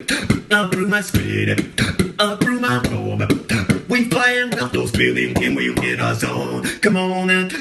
Up through my speed, up through my home. We flying up those buildings can we get our zone. Come on and